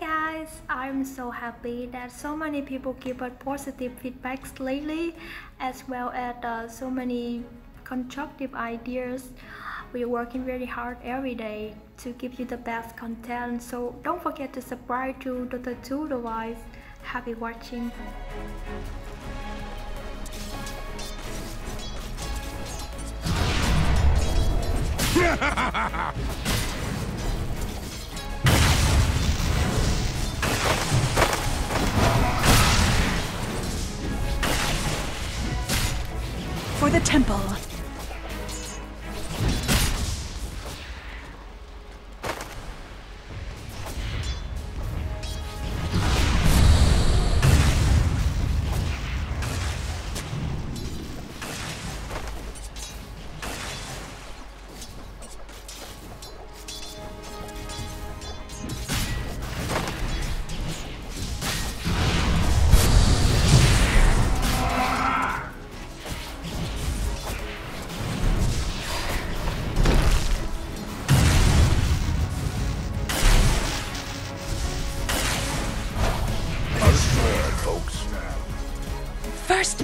guys, I'm so happy that so many people give us positive feedbacks lately as well as uh, so many constructive ideas. We're working very hard every day to give you the best content so don't forget to subscribe to Dota 2 Divine. Happy watching! For the temple.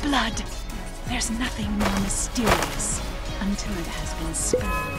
Blood. There's nothing more mysterious until it has been spilled.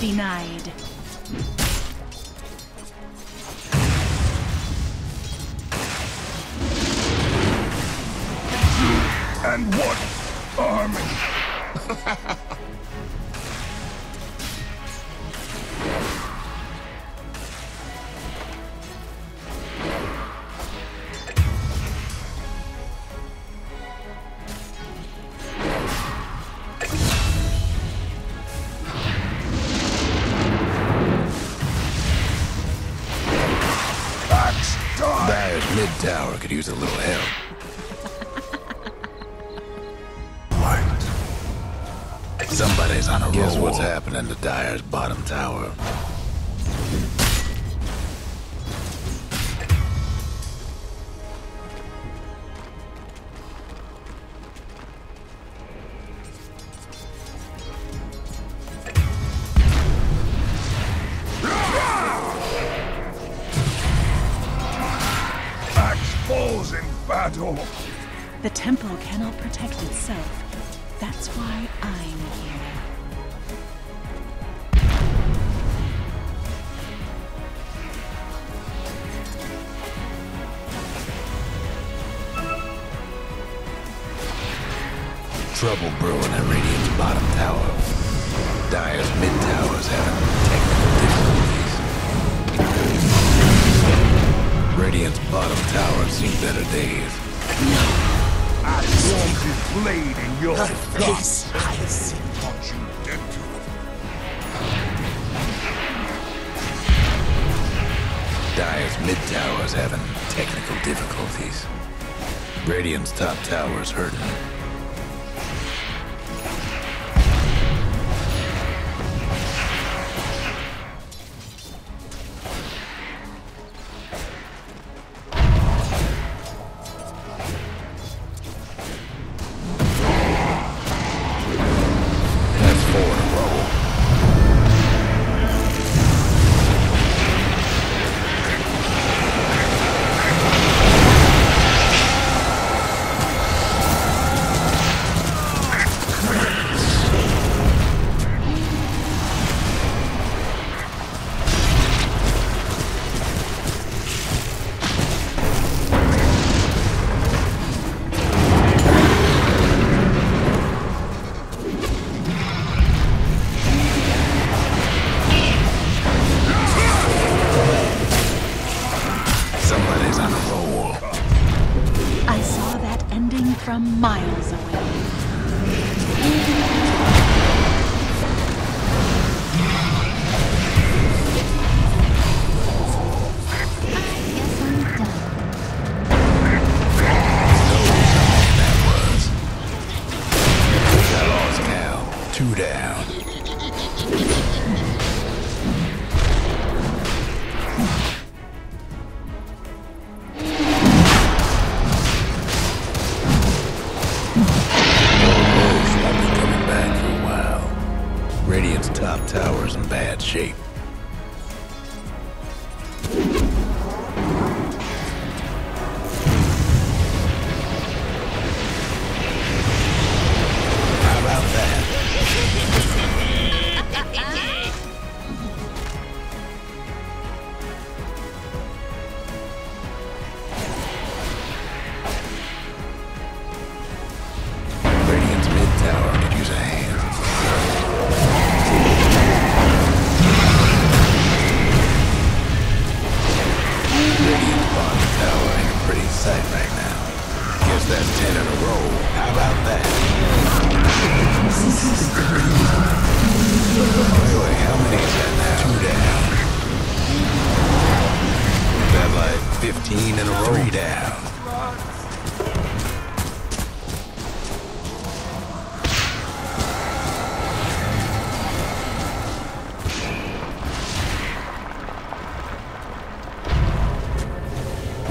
Denied. And what army? tower could use a little help. Somebody's on a Guess what's happening to Dire's bottom tower? The temple cannot protect itself. That's why I'm here. Trouble brewing at Radiant's bottom tower. Dire's mid tower's having technical difficulties. Radiant's bottom tower's seen better days. Axe warms his blade in your guts! I see. Thought you dead to it. Dire's mid tower's having technical difficulties. Radiant's top tower's hurting. and roll. I saw that ending from miles away. Pretty sight right now. Guess that's ten in a row. How about that? Wait, wait, how many is that now? Two down. That like 15 in a row? Three down.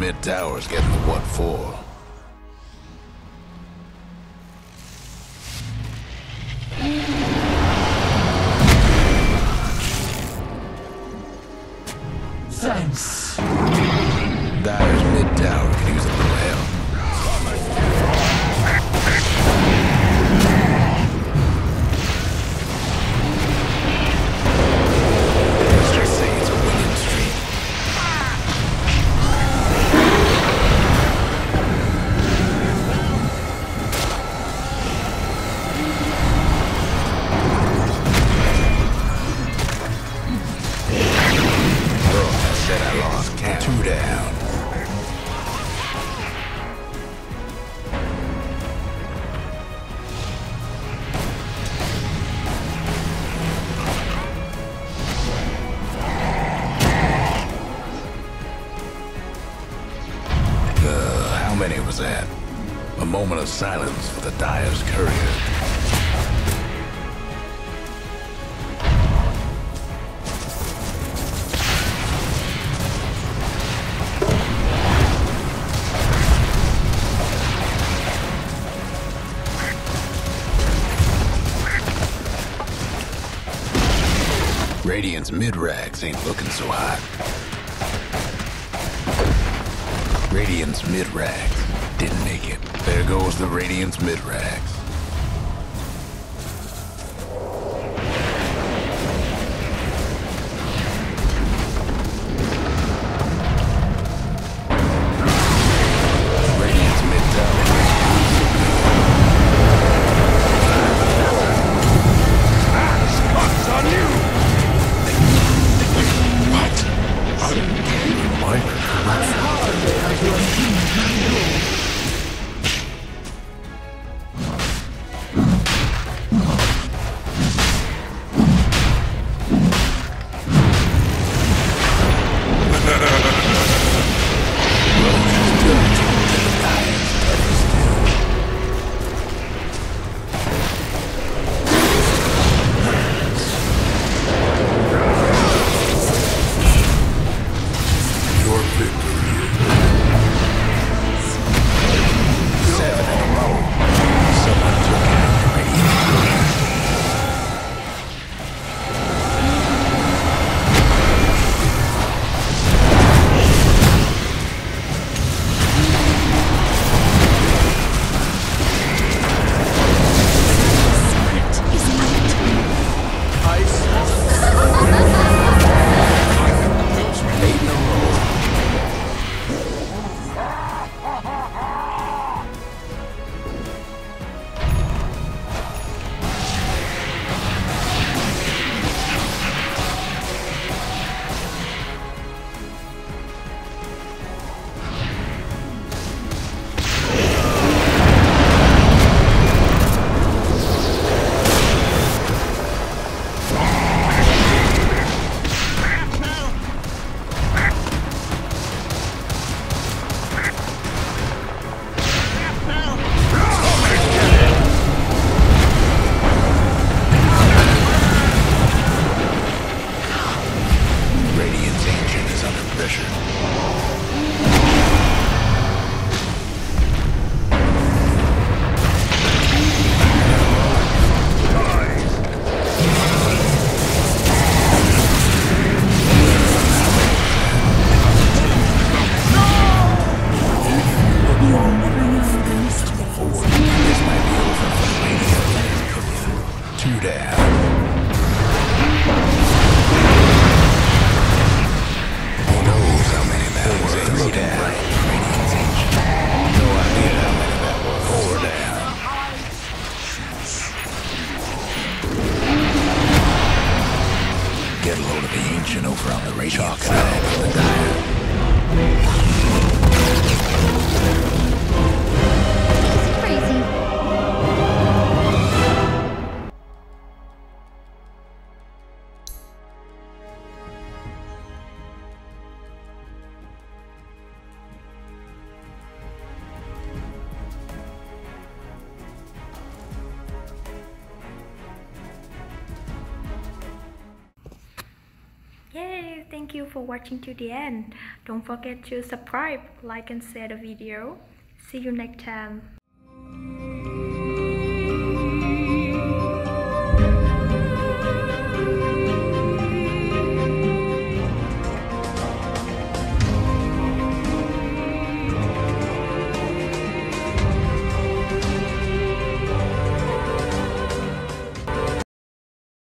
mid tower's getting the what for? Was that? A moment of silence for the Dire's courier. Radiant's mid-rax ain't looking so hot. Radiant's mid-rax didn't make it. There goes the Radiant's mid-rax. Watching to the end. Don't forget to subscribe, like and share the video. See you next time.